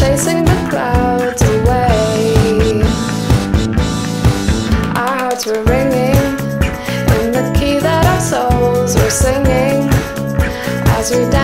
chasing the clouds away. Our hearts were ringing in the key that our souls were singing as we danced.